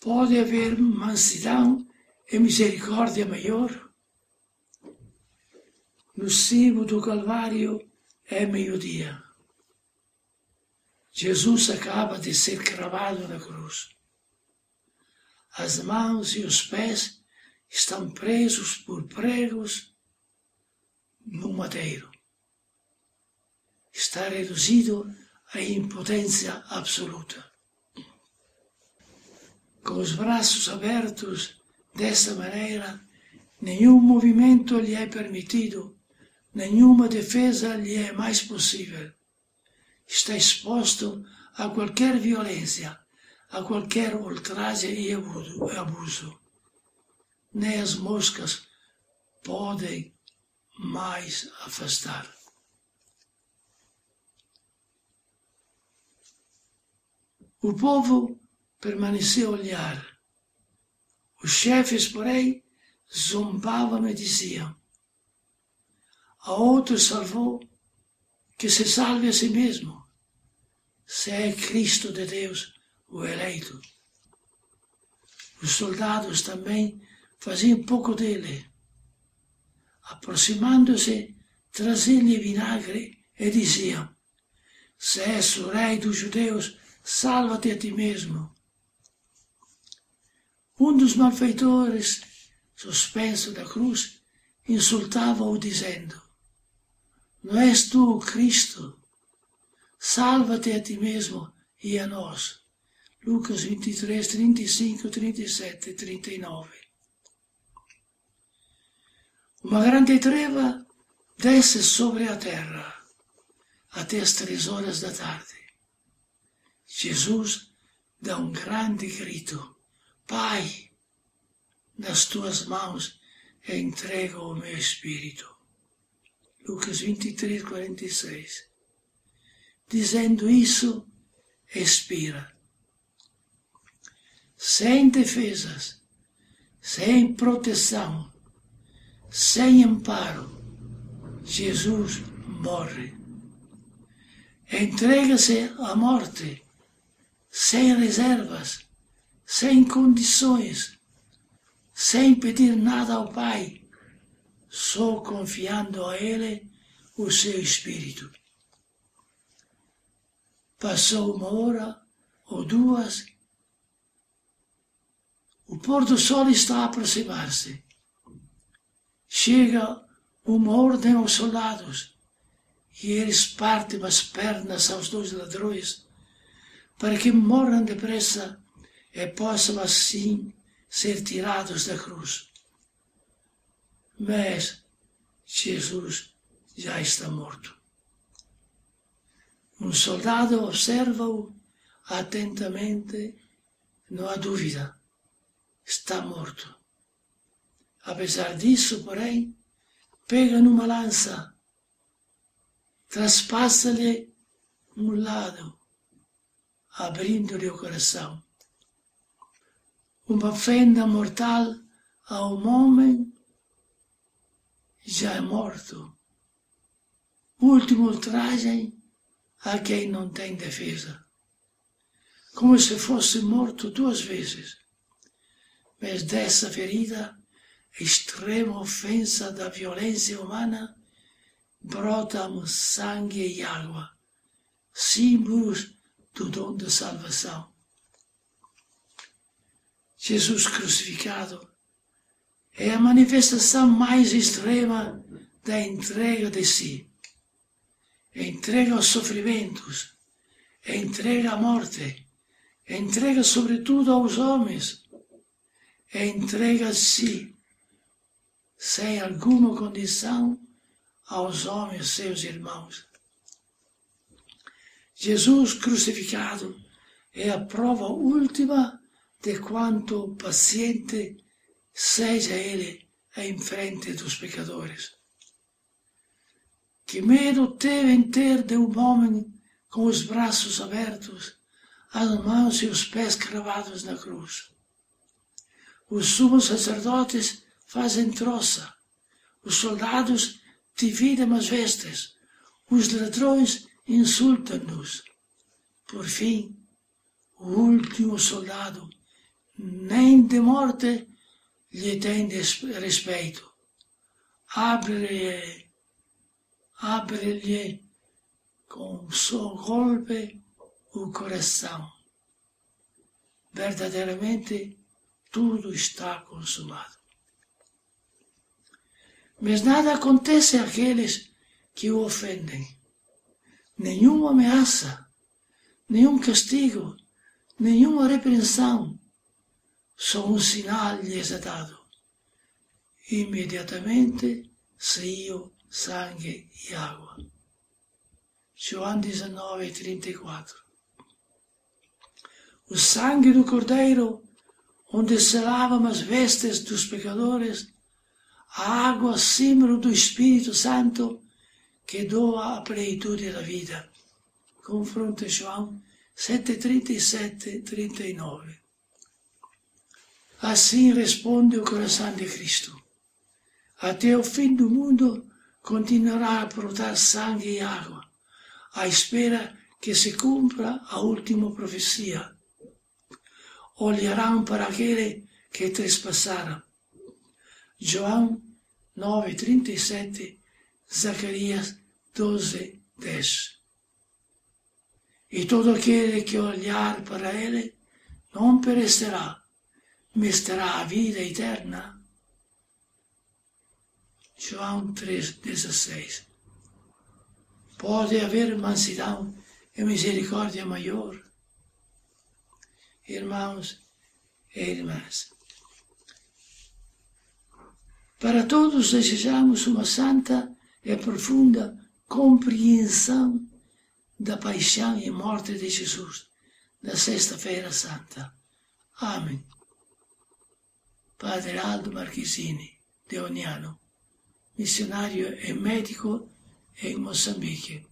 Pode haver mansidão e misericórdia maior? No cimo do Calvário é meio-dia. Jesus acaba de ser cravado na cruz. As mãos e os pés estão presos por pregos no madeiro. Está reduzido à impotência absoluta. Com os braços abertos dessa maneira, nenhum movimento lhe é permitido, nenhuma defesa lhe é mais possível. Está exposto a qualquer violência, a qualquer ultraje e abuso. Nem as moscas podem mais afastar. O povo permaneceu a olhar. Os chefes, porém, zombavam e diziam: A outro salvou, que se salve a si mesmo, se é Cristo de Deus o eleito. Os soldados também faziam pouco dele aproximando-se, traziam-lhe vinagre e diziam: Se és o rei dos judeus, salva-te a ti mesmo. Um dos malfeitores, suspenso da cruz, insultava-o dizendo: Não és tu Cristo? Salva-te a ti mesmo e a nós. Lucas 23, 35, 37 e 39. Uma grande treva desce sobre a terra até as três horas da tarde. Jesus dá um grande grito: Pai, nas tuas mãos entrego o meu espírito. Lucas 23, 46. Dizendo isso, expira. Sem defesas, sem proteção, sem amparo, Jesus morre. Entrega-se à morte, sem reservas, sem condições, sem pedir nada ao Pai, só confiando a Ele o seu espírito. Passou uma hora ou duas, o pôr do sol está a aproximar-se chega uma ordem aos soldados e eles partem as pernas aos dois ladrões para que morram depressa e possam assim ser tirados da cruz. Mas Jesus já está morto. Um soldado observa-o atentamente, não há dúvida, está morto. Apesar disso, porém, pega numa lança, traspassa-lhe um lado, abrindo-lhe o coração. Uma fenda mortal a um homem já é morto. Último ultraje a quem não tem defesa. Como se fosse morto duas vezes. Mas dessa ferida extrema ofensa da violência humana, brotam sangue e água, símbolos do dom da salvação. Jesus crucificado. É a manifestação mais extrema da entrega de si. Entrega aos sofrimentos, entrega à morte, entrega sobretudo aos homens, entrega a si. Sem alguma condição aos homens, seus irmãos. Jesus crucificado é a prova última de quanto paciente seja ele em frente dos pecadores. Que medo devem ter de um homem com os braços abertos, as mãos e os pés cravados na cruz. Os sumos sacerdotes fazem troça. Os soldados dividem as vestes. Os ladrões insultam-nos. Por fim, o último soldado nem de morte lhe tem respeito. Abre-lhe, abre-lhe com só golpe o coração. Verdadeiramente tudo está consumado. Mas nada acontece àqueles que o ofendem. Nenhuma ameaça, nenhum castigo, nenhuma repreensão. Lhes é dado. Imediatamente saiu sangue e água. João 19, 34. O sangue do Cordeiro, onde se lavam as vestes dos pecadores, a água símbolo do Espírito Santo que doa a plenitude da vida. Confronta João 7, 37, 39. Assim responde o coração de Cristo. Até o fim do mundo continuará a brotar sangue e água, à espera que se cumpra a última profecia. Olharão para aquele que trespassaram. João 9:37, Zacarias 12:10. E todo aquele que olhar para ele não perecerá, mas terá a vida eterna. João 3,16 Pode haver mansidão e misericórdia maior? Irmãos e irmãs, para todos desejamos uma santa e profunda compreensão da paixão e morte de Jesus na Sexta-feira Santa. Amém. Padre Aldo Marquesini, de Oniano, missionário e médico em Moçambique.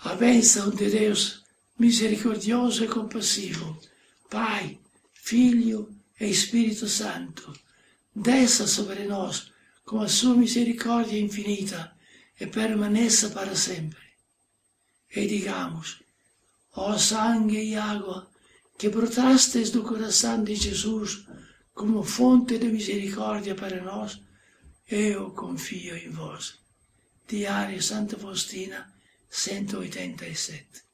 A bênção de Deus misericordioso e compassivo, Pai, Filho e Espírito Santo, desça sobre nós com a sua misericórdia infinita e permaneça para sempre. E digamos, ó sangue e água que brotastes do coração de Jesus como fonte de misericórdia para nós, eu confio em vós. Diário Santa Faustina 187